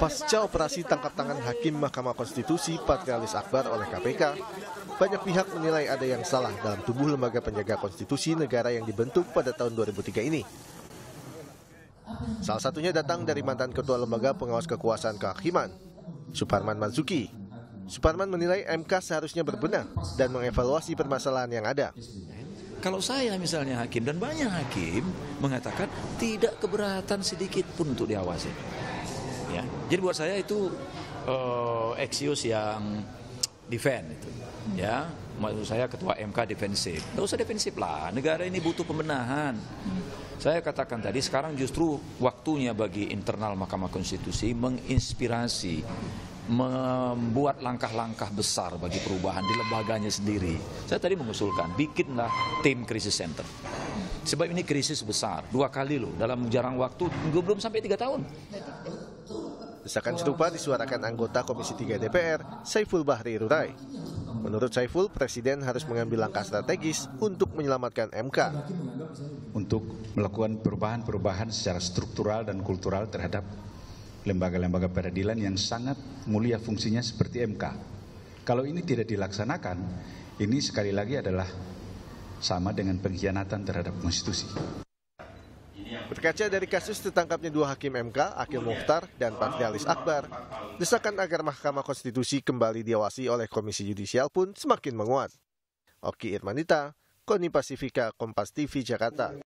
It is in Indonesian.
Pasca operasi tangkap tangan Hakim Mahkamah Konstitusi Patrialis Akbar oleh KPK, banyak pihak menilai ada yang salah dalam tubuh lembaga penjaga konstitusi negara yang dibentuk pada tahun 2003 ini. Salah satunya datang dari mantan Ketua Lembaga Pengawas Kekuasaan Kehakiman, Suparman Marzuki. Suparman menilai MK seharusnya berbenah dan mengevaluasi permasalahan yang ada. Kalau saya misalnya hakim dan banyak hakim mengatakan tidak keberatan sedikit pun untuk diawasi. Ya, jadi buat saya itu uh, eksius yang defend itu. Ya, maksud saya ketua MK defensif. Tidak usah defensif lah. Negara ini butuh pembenahan. Saya katakan tadi sekarang justru waktunya bagi internal Mahkamah Konstitusi menginspirasi membuat langkah-langkah besar bagi perubahan di lembaganya sendiri. Saya tadi mengusulkan, bikinlah tim krisis center. Sebab ini krisis besar, dua kali loh, dalam jarang waktu, belum sampai tiga tahun. Desakan serupa disuarakan anggota Komisi 3 DPR, Saiful Bahri Rurai. Menurut Saiful, Presiden harus mengambil langkah strategis untuk menyelamatkan MK. Untuk melakukan perubahan-perubahan secara struktural dan kultural terhadap lembaga-lembaga peradilan yang sangat mulia fungsinya seperti MK. Kalau ini tidak dilaksanakan, ini sekali lagi adalah sama dengan pengkhianatan terhadap konstitusi. Berkaca dari kasus tertangkapnya dua hakim MK, Akil Mukhtar dan Patrialis Akbar, desakan agar Mahkamah Konstitusi kembali diawasi oleh Komisi Yudisial pun semakin menguat. Oki Irmanita, Koni Pasifika, Kompas TV, Jakarta.